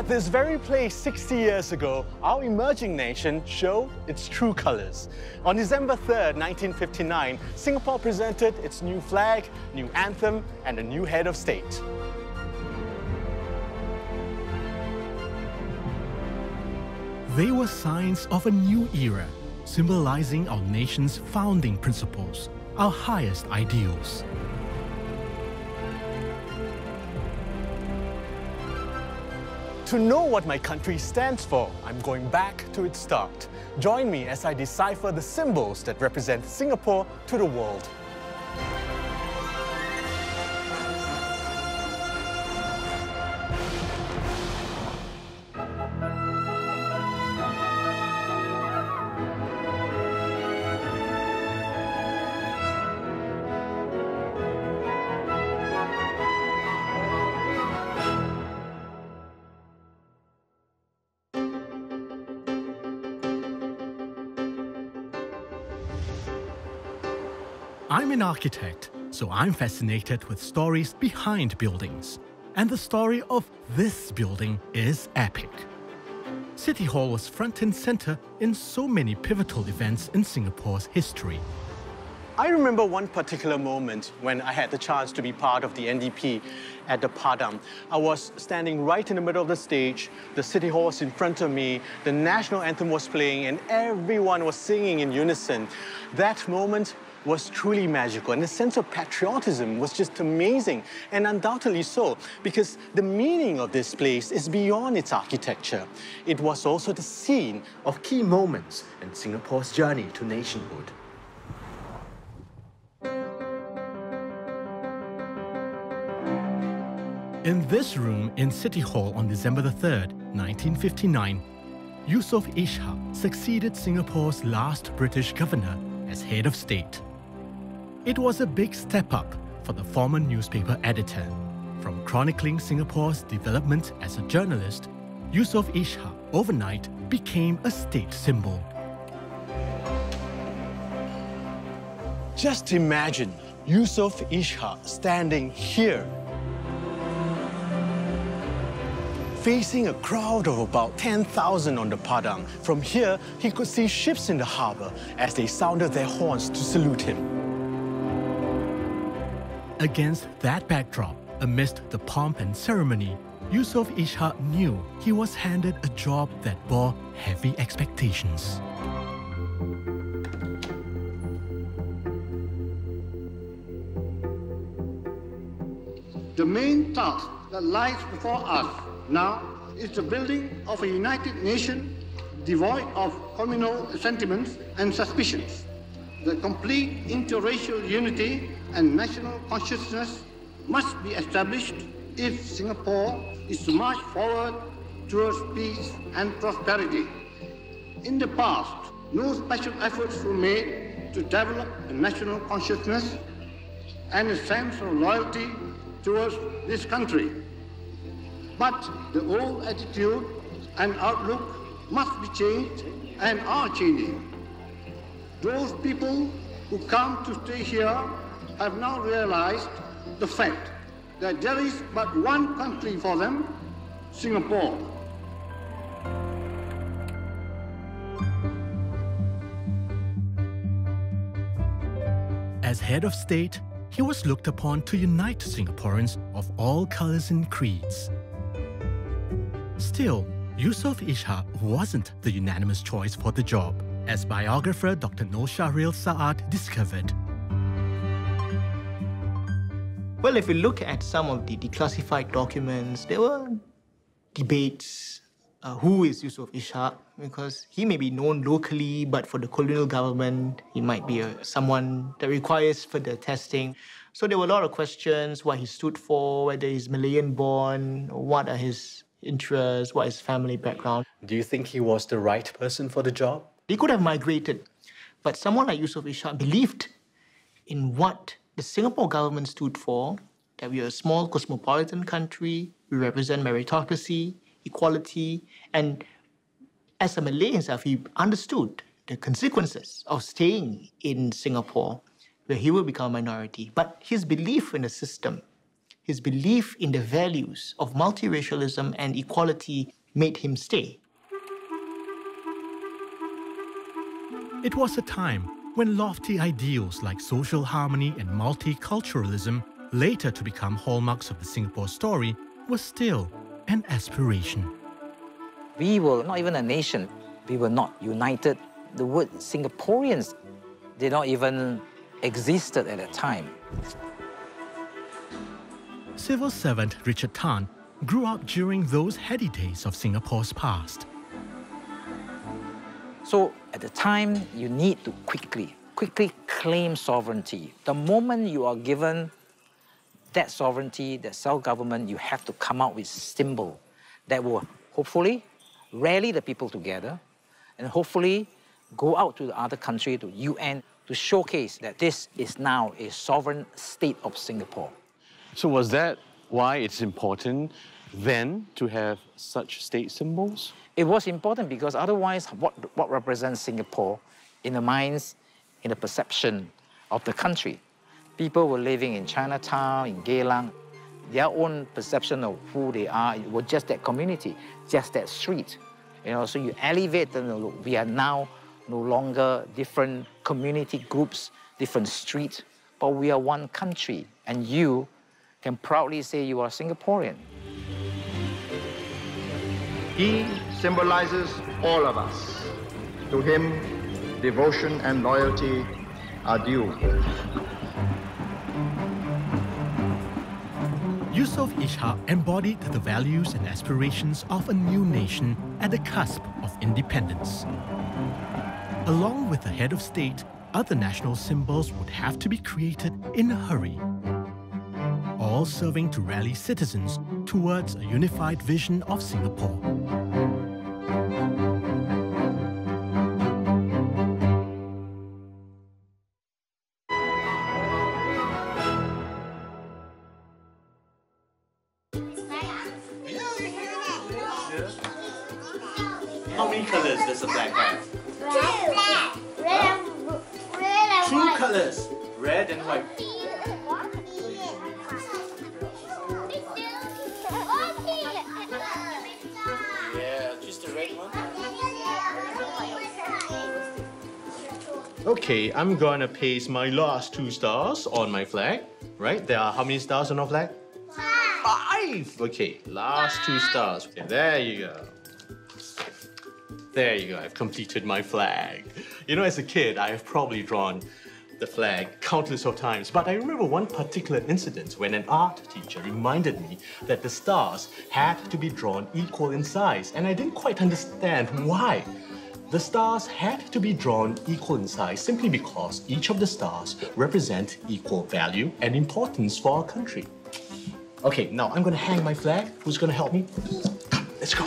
At this very place 60 years ago, our emerging nation showed its true colors. On December 3rd, 1959, Singapore presented its new flag, new anthem, and a new head of state. They were signs of a new era, symbolizing our nation's founding principles, our highest ideals. To know what my country stands for, I'm going back to its start. Join me as I decipher the symbols that represent Singapore to the world. I'm an architect, so I'm fascinated with stories behind buildings. And the story of this building is epic. City Hall was front and center in so many pivotal events in Singapore's history. I remember one particular moment when I had the chance to be part of the NDP at the Padang. I was standing right in the middle of the stage, the City Hall was in front of me, the national anthem was playing, and everyone was singing in unison. That moment was truly magical and the sense of patriotism was just amazing and undoubtedly so because the meaning of this place is beyond its architecture. It was also the scene of key moments in Singapore's journey to nationhood. In this room in City Hall on December the 3rd, 1959, Yusof Ishak succeeded Singapore's last British governor as head of state. It was a big step up for the former newspaper editor. From chronicling Singapore's development as a journalist, Yusof Ishak overnight became a state symbol. Just imagine Yusof Ishak standing here facing a crowd of about 10,000 on the Padang. From here, he could see ships in the harbour as they sounded their horns to salute him. Against that backdrop, amidst the pomp and ceremony, Yusof Ishak knew he was handed a job that bore heavy expectations. The main task that lies before us now is the building of a united nation devoid of communal sentiments and suspicions. The complete interracial unity and national consciousness must be established if Singapore is to march forward towards peace and prosperity. In the past, no special efforts were made to develop a national consciousness and a sense of loyalty towards this country. But the old attitude and outlook must be changed and are changing. Those people who come to stay here have now realized the fact that there is but one country for them, Singapore. As head of state, he was looked upon to unite Singaporeans of all colors and creeds. Still, Yusof Ishak wasn't the unanimous choice for the job, as biographer Dr. Norshahril Saat discovered. Well, if you look at some of the declassified documents, there were debates. Uh, who is Yusof Ishak? Because he may be known locally, but for the colonial government, he might be a, someone that requires further testing. So there were a lot of questions: what he stood for, whether he's Malayan born, what are his interests, what is his family background. Do you think he was the right person for the job? He could have migrated, but someone like Yusof Ishak believed in what the Singapore government stood for that we are a small cosmopolitan country, we represent meritocracy, equality, and as a Malay himself, uh, he understood the consequences of staying in Singapore, where he will become a minority. But his belief in the system, his belief in the values of multiracialism and equality made him stay. It was a time when lofty ideals like social harmony and multiculturalism, later to become hallmarks of the Singapore story, were still an aspiration. We were not even a nation. We were not united. The word Singaporeans did not even existed at that time. Civil servant Richard Tan grew up during those heady days of Singapore's past. So at the time, you need to quickly, quickly claim sovereignty. The moment you are given that sovereignty, that self-government, you have to come out with symbol that will hopefully rally the people together and hopefully go out to the other country, to UN, to showcase that this is now a sovereign state of Singapore. So was that why it's important then to have such state symbols? It was important because otherwise, what, what represents Singapore in the minds, in the perception of the country? People were living in Chinatown, in Geylang. Their own perception of who they are was just that community, just that street. You know, so you elevate them. We are now no longer different community groups, different streets, but we are one country. And you can proudly say you are Singaporean. He symbolizes all of us. To him, devotion and loyalty are due. Yusof Ishak embodied the values and aspirations of a new nation at the cusp of independence. Along with the head of state, other national symbols would have to be created in a hurry, all serving to rally citizens towards a unified vision of Singapore. How many colors does the flag have? Two. Red and red and Two white. colors, red and white. Okay, I'm gonna paste my last two stars on my flag. Right? There are how many stars on our flag? Five! Five! Okay, last two stars. Okay, there you go. There you go, I've completed my flag. You know, as a kid, I have probably drawn the flag countless of times, but I remember one particular incident when an art teacher reminded me that the stars had to be drawn equal in size, and I didn't quite understand why. The stars had to be drawn equal in size simply because each of the stars represent equal value and importance for our country. Okay, now I'm gonna hang my flag. Who's gonna help me? Come, let's go.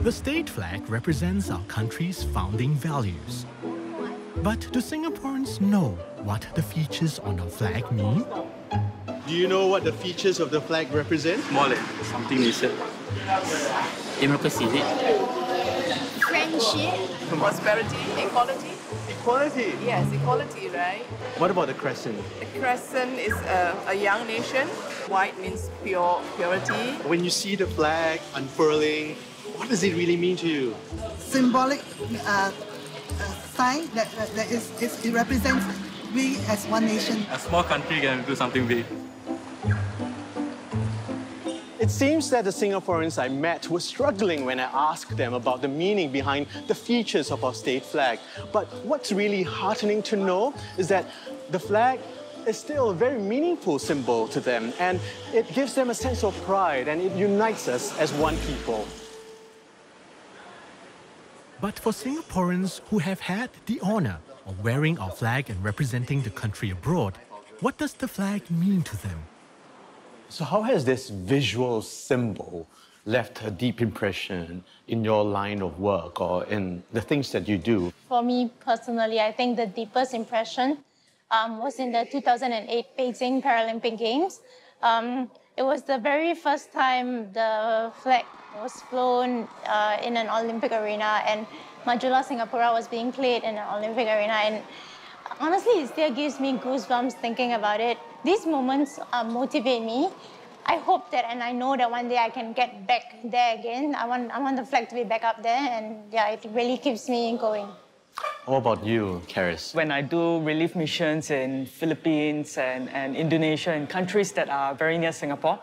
The state flag represents our country's founding values. But do Singaporeans know what the features on our flag mean? Do you know what the features of the flag represent? more like something recent. Democracy, is it? Friendship. prosperity, equality. Equality. Yes, equality, right? What about the crescent? The crescent is a, a young nation. White means pure purity. When you see the flag unfurling, what does it really mean to you? symbolic uh, uh, sign that, that, that is, is, it represents we as one nation. A small country can do something big. It seems that the Singaporeans I met were struggling when I asked them about the meaning behind the features of our state flag. But what's really heartening to know is that the flag is still a very meaningful symbol to them and it gives them a sense of pride and it unites us as one people. But for Singaporeans who have had the honor of wearing our flag and representing the country abroad, what does the flag mean to them? So, how has this visual symbol left a deep impression in your line of work or in the things that you do? For me personally, I think the deepest impression um, was in the 2008 Beijing Paralympic Games. Um, it was the very first time the flag was flown uh, in an Olympic arena, and Majulah Singapura was being played in an Olympic arena. And honestly, it still gives me goosebumps thinking about it. These moments uh, motivate me. I hope that, and I know that one day I can get back there again. I want, I want the flag to be back up there, and yeah, it really keeps me going. What about you, Karis? When I do relief missions in Philippines and, and Indonesia and countries that are very near Singapore,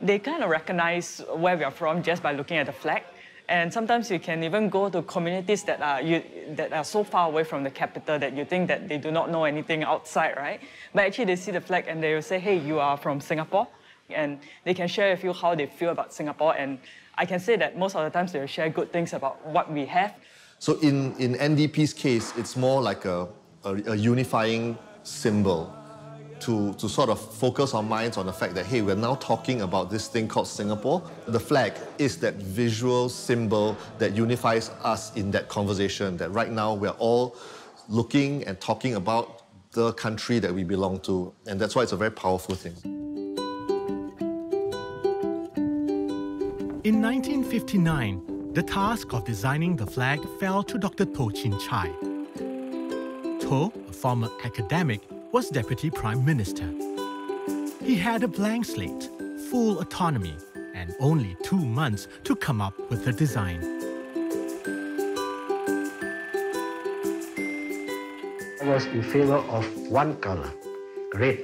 they kind of recognize where we are from just by looking at the flag. And sometimes you can even go to communities that are, you, that are so far away from the capital that you think that they do not know anything outside, right? But actually they see the flag and they will say, hey, you are from Singapore. And they can share with you how they feel about Singapore. And I can say that most of the times they will share good things about what we have. So in, in NDP's case, it's more like a, a, a unifying symbol to, to sort of focus our minds on the fact that, hey, we're now talking about this thing called Singapore. The flag is that visual symbol that unifies us in that conversation, that right now we're all looking and talking about the country that we belong to. And that's why it's a very powerful thing. In 1959, the task of designing the flag fell to Dr. Toh Chin Chye. Toh, a former academic, was Deputy Prime Minister. He had a blank slate, full autonomy, and only two months to come up with the design. I was in favor of one color, red.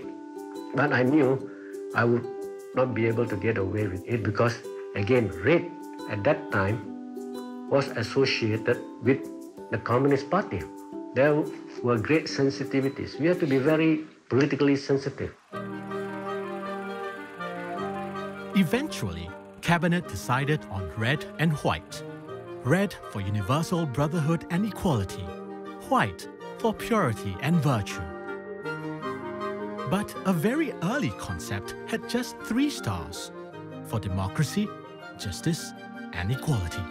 But I knew I would not be able to get away with it because, again, red at that time was associated with the Communist Party. There were great sensitivities. We have to be very politically sensitive. Eventually, Cabinet decided on red and white. Red for universal brotherhood and equality, white for purity and virtue. But a very early concept had just three stars for democracy, justice, and equality.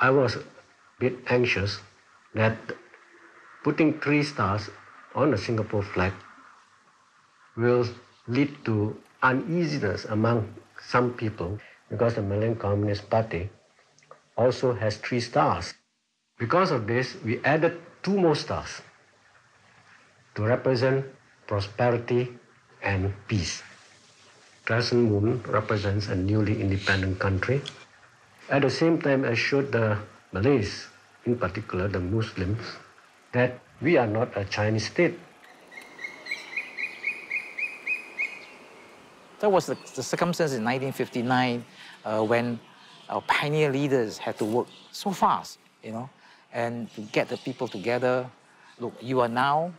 I was a bit anxious that putting three stars on the Singapore flag will lead to uneasiness among some people because the Malayan Communist Party also has three stars. Because of this, we added two more stars to represent prosperity and peace. Crescent moon represents a newly independent country. At the same time, I showed the Malays, in particular the Muslims, that we are not a Chinese state. That was the, the circumstance in 1959 uh, when our pioneer leaders had to work so fast, you know, and to get the people together. Look, you are now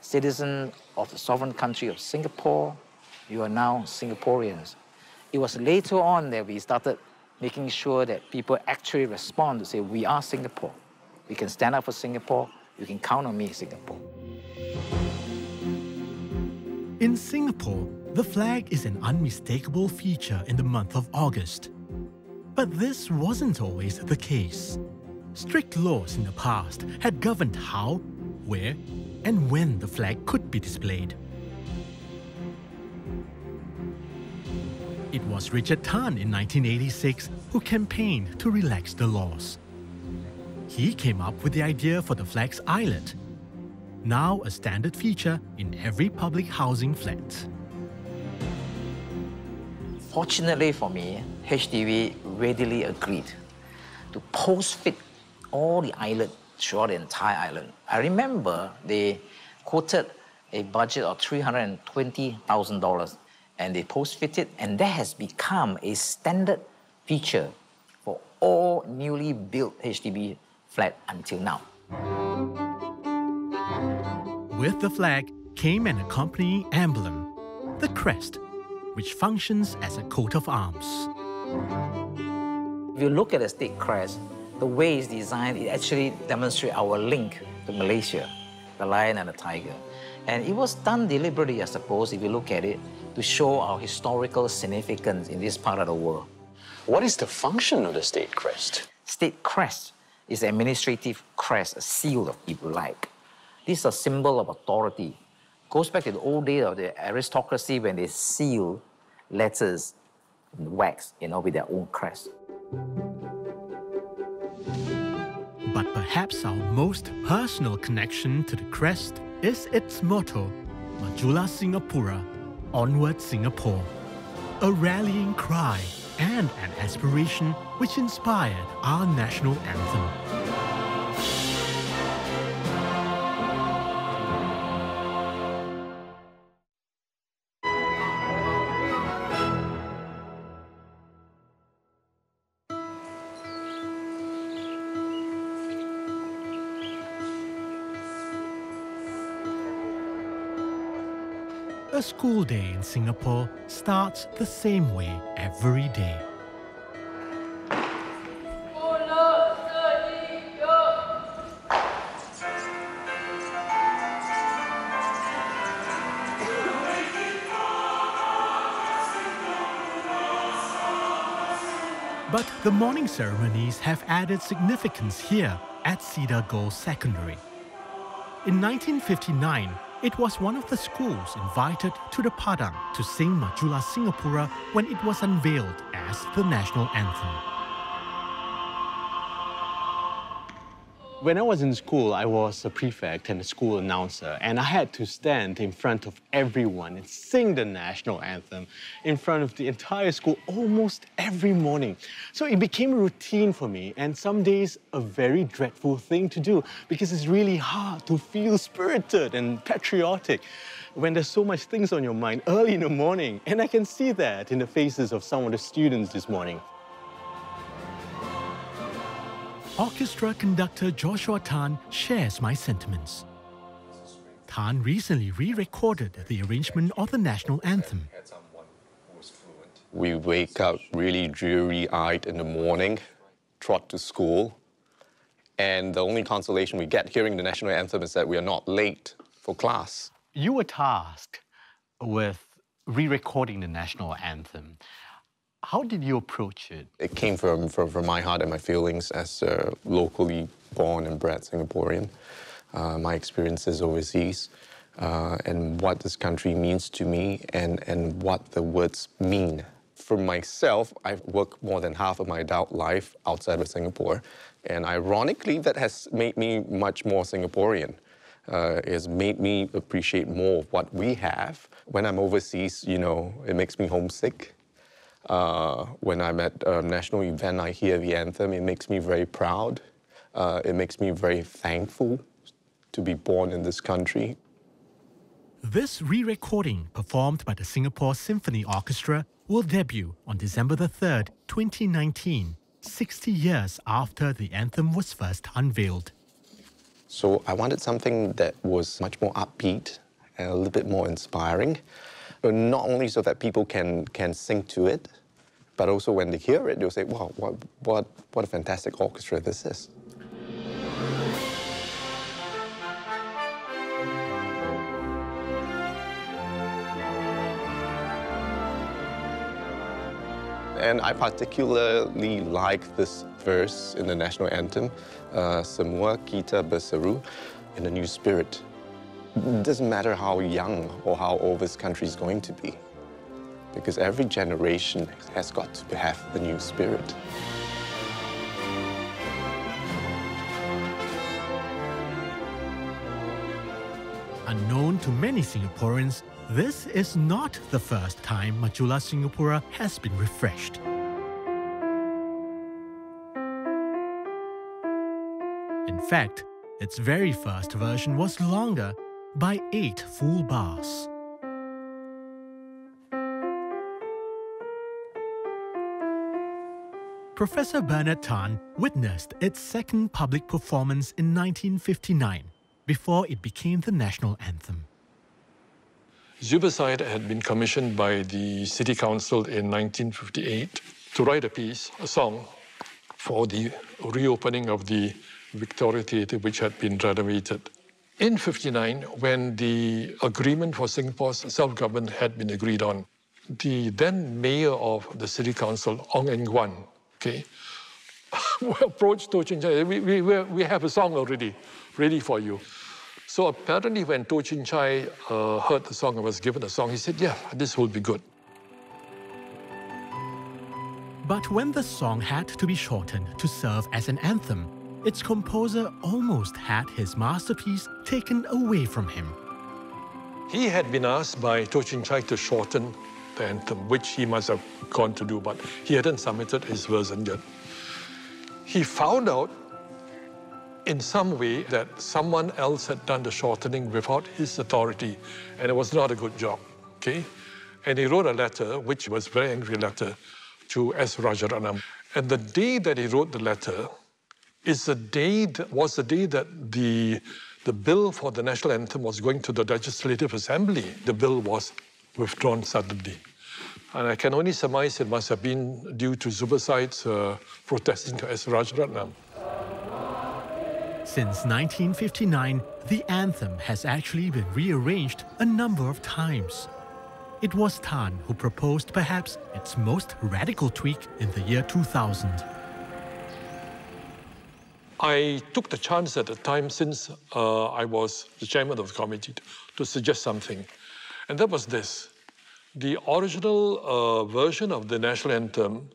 citizen of the sovereign country of Singapore. You are now Singaporeans. It was later on that we started making sure that people actually respond to say, we are Singapore. We can stand up for Singapore. You can count on me, Singapore. In Singapore, the flag is an unmistakable feature in the month of August. But this wasn't always the case. Strict laws in the past had governed how, where, and when the flag could be displayed. It was Richard Tan in 1986 who campaigned to relax the laws. He came up with the idea for the flag's eyelet, now a standard feature in every public housing flat. Fortunately for me, HDB readily agreed to post-fit all the island throughout the entire island. I remember they quoted a budget of $320,000 and they post-fitted and that has become a standard feature for all newly built HDB flat until now. With the flag came an accompanying emblem, the crest, which functions as a coat of arms. If you look at the state crest, the way it's designed, it actually demonstrates our link to Malaysia, the lion and the tiger. And it was done deliberately, I suppose, if you look at it, to show our historical significance in this part of the world. What is the function of the state crest? State crest it's an administrative crest, a seal, if you like. This is a symbol of authority. Goes back to the old days of the aristocracy when they seal letters in wax, you know, with their own crest. But perhaps our most personal connection to the crest is its motto, Majulah Singapura, Onward Singapore. A rallying cry and an aspiration which inspired our national anthem. School day in Singapore starts the same way every day. But the morning ceremonies have added significance here at Cedar Girls Secondary. In 1959, it was one of the schools invited to the Padang to sing Majulah Singapura when it was unveiled as the national anthem. When I was in school, I was a prefect and a school announcer, and I had to stand in front of everyone and sing the national anthem in front of the entire school almost every morning. So it became a routine for me, and some days a very dreadful thing to do because it's really hard to feel spirited and patriotic when there's so much things on your mind early in the morning. And I can see that in the faces of some of the students this morning. Orchestra conductor Joshua Tan shares my sentiments. Tan recently re-recorded the arrangement of the national anthem. We wake up really dreary-eyed in the morning, trot to school, and the only consolation we get hearing the national anthem is that we are not late for class. You were tasked with re-recording the national anthem. How did you approach it? It came from, from, from my heart and my feelings as a locally born and bred Singaporean, uh, my experiences overseas, uh, and what this country means to me and, and what the words mean. For myself, I've worked more than half of my adult life outside of Singapore, and ironically, that has made me much more Singaporean. Uh, has made me appreciate more of what we have. When I'm overseas, you know, it makes me homesick. Uh, when I'm at a national event, I hear the anthem. It makes me very proud. Uh, it makes me very thankful to be born in this country. This re-recording, performed by the Singapore Symphony Orchestra, will debut on December the 3rd, 2019, 60 years after the anthem was first unveiled. So I wanted something that was much more upbeat and a little bit more inspiring not only so that people can, can sing to it, but also when they hear it, they'll say, wow, what, what, what a fantastic orchestra this is. And I particularly like this verse in the national anthem, uh, Semua kita berseru in a new spirit. It doesn't matter how young or how old this country is going to be, because every generation has got to have the new spirit. Unknown to many Singaporeans, this is not the first time Majulah Singapura has been refreshed. In fact, its very first version was longer by eight full bars. Professor Bernard Tan witnessed its second public performance in 1959 before it became the national anthem. Zubir Said had been commissioned by the City Council in 1958 to write a piece, a song, for the reopening of the Victoria Theatre, which had been renovated. In 59, when the agreement for Singapore's self-government had been agreed on, the then mayor of the city council, Ong Eng Guan, okay, approached Toh Chin Chye. We, we, we have a song already ready for you. So apparently when Toh Chin Chye uh, heard the song and was given the song, he said, yeah, this will be good. But when the song had to be shortened to serve as an anthem, its composer almost had his masterpiece taken away from him. He had been asked by Toh Chin Chye to shorten the anthem, which he must have gone to do, but he hadn't submitted his version yet. He found out in some way that someone else had done the shortening without his authority, and it was not a good job, okay? And he wrote a letter, which was a very angry letter, to S. Rajaratnam. And the day that he wrote the letter is the day that was the day that the, the bill for the national anthem was going to the Legislative Assembly. The bill was withdrawn suddenly. And I can only surmise it must have been due to Zubir uh, protesting to S. Rajaratnam. Since 1959, the anthem has actually been rearranged a number of times. It was Tan who proposed perhaps its most radical tweak in the year 2000. I took the chance at the time, since uh, I was the chairman of the committee, to suggest something. And that was this. The original uh, version of the national anthem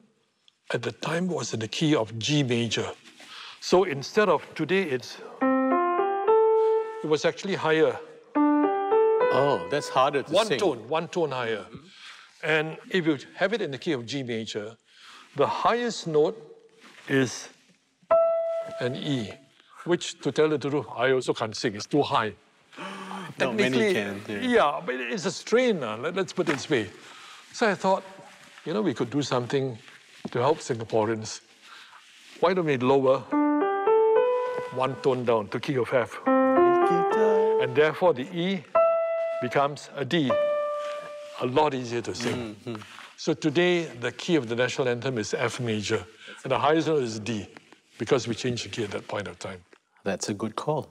at the time was in the key of G major. So instead of today, it's it was actually higher. Oh, that's harder to one sing. tone, one tone higher. Mm -hmm. And if you have it in the key of G major, the highest note is an E, which, to tell the truth, I also can't sing. It's too high. Not many can. Yeah. yeah, but it's a strain. Uh, let, us put it this way. So I thought, you know, we could do something to help Singaporeans. Why don't we lower one tone down to key of F. And therefore the E becomes a D. A lot easier to sing. Mm -hmm. So today, the key of the national anthem is F major, and the highest note is D, because we changed the key at that point of time. That's a good call.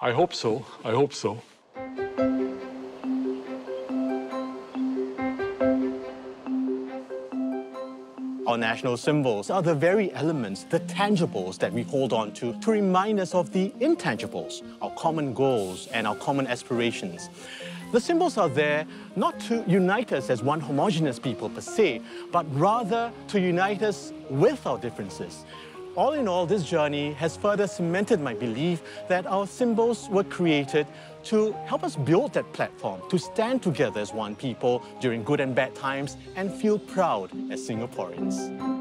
I hope so. I hope so. Our national symbols are the very elements, the tangibles that we hold on to to remind us of the intangibles, our common goals and our common aspirations. The symbols are there not to unite us as one homogenous people per se, but rather to unite us with our differences. All in all, this journey has further cemented my belief that our symbols were created to help us build that platform, to stand together as one people during good and bad times and feel proud as Singaporeans.